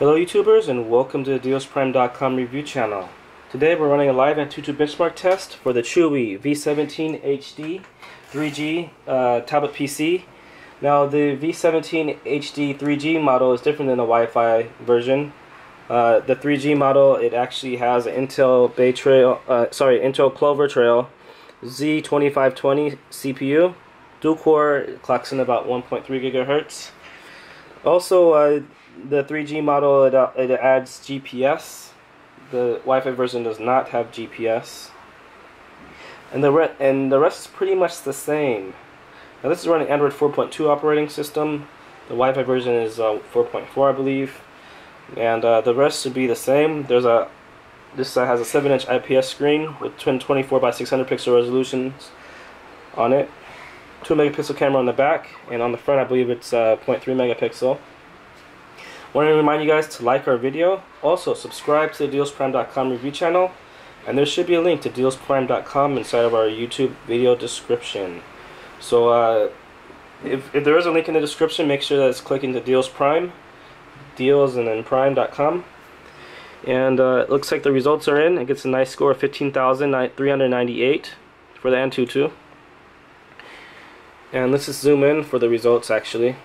Hello YouTubers and welcome to the DealsPrime.com review channel. Today we're running a live Antutu benchmark test for the Chuwi V17 HD 3G uh, tablet PC. Now the V17 HD 3G model is different than the Wi-Fi version. Uh, the 3G model it actually has Intel Bay Trail, uh, sorry Intel Clover Trail Z2520 CPU, dual core clocks in about 1.3 gigahertz. Also, uh, the 3G model it, uh, it adds GPS. The Wi-Fi version does not have GPS, and the re and the rest is pretty much the same. Now this is running Android 4.2 operating system. The Wi-Fi version is uh, 4.4, I believe, and uh, the rest should be the same. There's a this uh, has a 7-inch IPS screen with twin 24 by 600 pixel resolutions on it. 2 megapixel camera on the back, and on the front I believe it's uh, 0.3 megapixel. Want to remind you guys to like our video. Also, subscribe to the DealsPrime.com review channel. And there should be a link to DealsPrime.com inside of our YouTube video description. So, uh, if, if there is a link in the description, make sure that it's clicking to Deals Prime. Deals and then Prime.com. And uh, it looks like the results are in. It gets a nice score of 15,398 for the Antutu. And let's just zoom in for the results actually.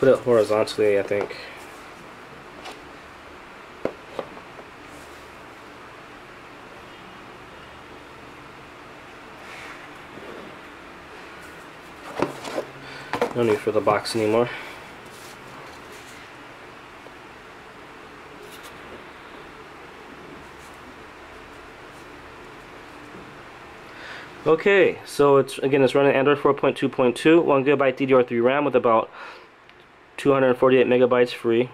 Put it horizontally, I think. No need for the box anymore. Okay, so it's again it's running Android 4.2.2, 1 gigabyte DDR3 RAM with about 248 megabytes free.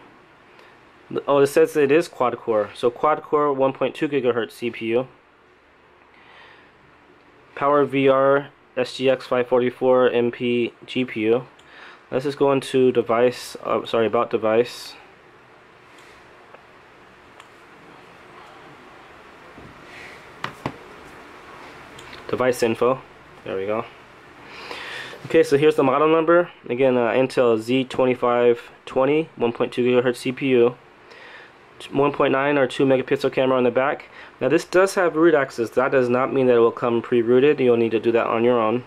Oh, it says it is quad core. So quad core 1.2 gigahertz CPU. Power VR SGX 544 MP GPU. Let's just go into device. Uh, sorry, about device. Device info. There we go. Okay, so here's the model number. Again, uh, Intel Z2520, 1.2 gigahertz CPU, 1.9 or 2 megapixel camera on the back. Now this does have root access. That does not mean that it will come pre-rooted. You'll need to do that on your own.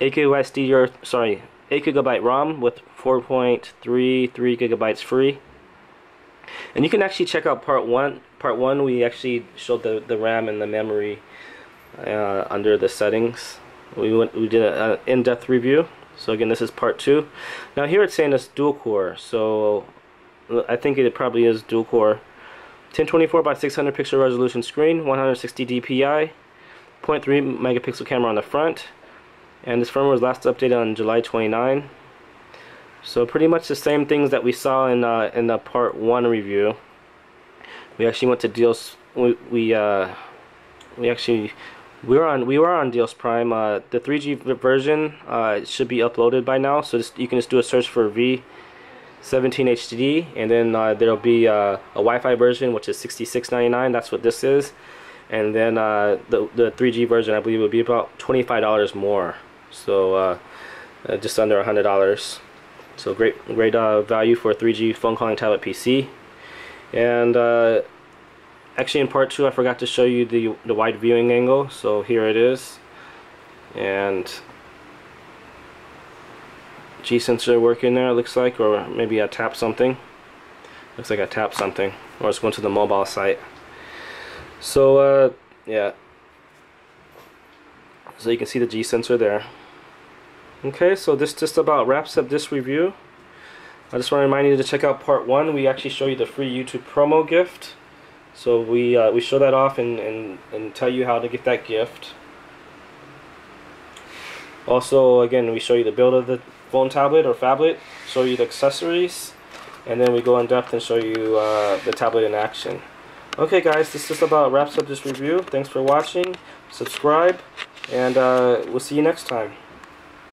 8 gigabytes DDR, sorry, 8 gigabyte ROM with 4.33 gigabytes free. And you can actually check out part one. Part one, we actually showed the the RAM and the memory uh, under the settings we went we did an in-depth review. So again this is part two. Now here it's saying it's dual core. So I think it probably is dual core. 1024 by 600 pixel resolution screen 160 dpi 0.3 megapixel camera on the front. And this firmware was last updated on July 29 so pretty much the same things that we saw in uh, in the part one review. We actually went to deals we, we uh, we actually we were on we were on Deals Prime. Uh, the 3G version uh, should be uploaded by now, so just, you can just do a search for V17 HD, and then uh, there'll be uh, a Wi-Fi version which is 66.99. That's what this is, and then uh, the the 3G version I believe would be about $25 more, so uh, just under a hundred dollars. So great great value for a 3G phone calling tablet PC, and actually in part two I forgot to show you the, the wide viewing angle so here it is. And G sensor working there looks like or maybe I tapped something. Looks like I tapped something or it's going to the mobile site. So uh, yeah. So you can see the G sensor there. Okay so this just about wraps up this review. I just want to remind you to check out part one. We actually show you the free YouTube promo gift so we uh, we show that off and, and, and tell you how to get that gift. Also, again, we show you the build of the phone tablet or phablet, show you the accessories, and then we go in depth and show you uh, the tablet in action. Okay guys, this just about wraps up this review. Thanks for watching, subscribe, and uh, we'll see you next time.